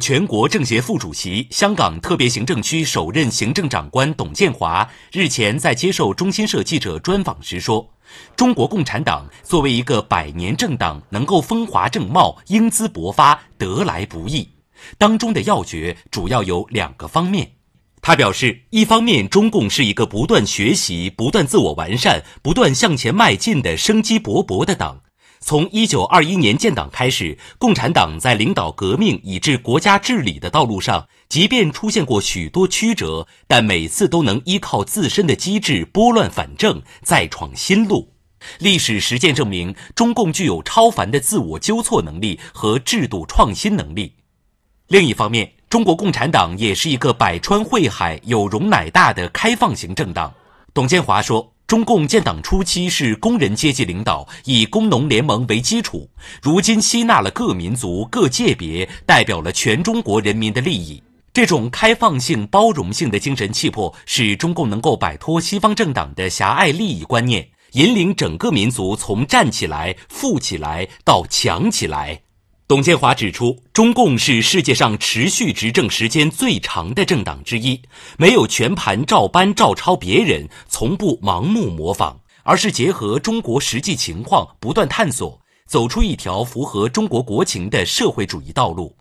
全国政协副主席、香港特别行政区首任行政长官董建华日前在接受中新社记者专访时说：“中国共产党作为一个百年政党，能够风华正茂、英姿勃发，得来不易。当中的要诀主要有两个方面。”他表示，一方面，中共是一个不断学习、不断自我完善、不断向前迈进的生机勃勃的党。从一九二一年建党开始，共产党在领导革命以至国家治理的道路上，即便出现过许多曲折，但每次都能依靠自身的机制拨乱反正，再创新路。历史实践证明，中共具有超凡的自我纠错能力和制度创新能力。另一方面，中国共产党也是一个百川汇海、有容乃大的开放型政党。董建华说：“中共建党初期是工人阶级领导，以工农联盟为基础，如今吸纳了各民族、各界别，代表了全中国人民的利益。这种开放性、包容性的精神气魄，使中共能够摆脱西方政党的狭隘利益观念，引领整个民族从站起来、富起来到强起来。”董建华指出，中共是世界上持续执政时间最长的政党之一，没有全盘照搬照抄别人，从不盲目模仿，而是结合中国实际情况不断探索，走出一条符合中国国情的社会主义道路。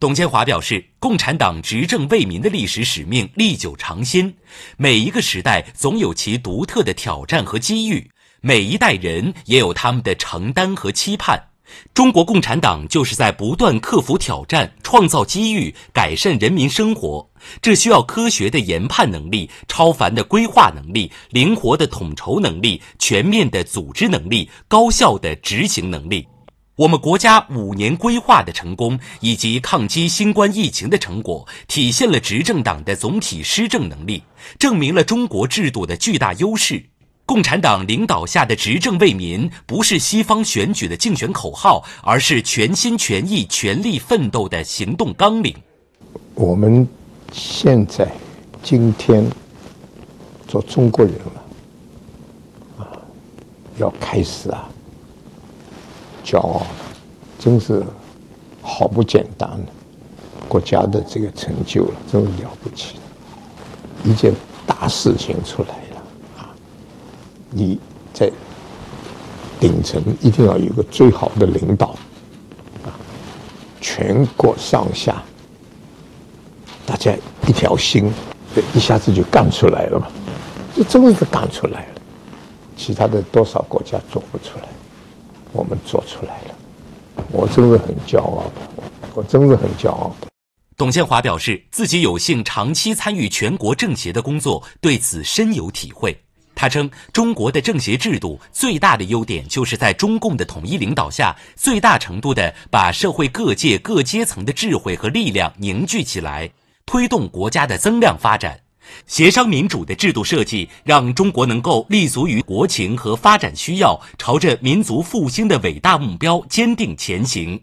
董建华表示，共产党执政为民的历史使命历久常新，每一个时代总有其独特的挑战和机遇，每一代人也有他们的承担和期盼。中国共产党就是在不断克服挑战、创造机遇、改善人民生活。这需要科学的研判能力、超凡的规划能力、灵活的统筹能力、全面的组织能力、高效的执行能力。我们国家五年规划的成功，以及抗击新冠疫情的成果，体现了执政党的总体施政能力，证明了中国制度的巨大优势。共产党领导下的执政为民，不是西方选举的竞选口号，而是全心全意、全力奋斗的行动纲领。我们现在今天做中国人了，啊，要开始啊，骄傲，真是好不简单的国家的这个成就了，真了不起，一件大事情出来。你在顶层一定要有一个最好的领导，啊，全国上下大家一条心，一下子就干出来了嘛，就这真的是干出来了。其他的多少国家做不出来，我们做出来了，我真是很骄傲的，我真是很骄傲的。董建华表示，自己有幸长期参与全国政协的工作，对此深有体会。他称，中国的政协制度最大的优点，就是在中共的统一领导下，最大程度的把社会各界各阶层的智慧和力量凝聚起来，推动国家的增量发展。协商民主的制度设计，让中国能够立足于国情和发展需要，朝着民族复兴的伟大目标坚定前行。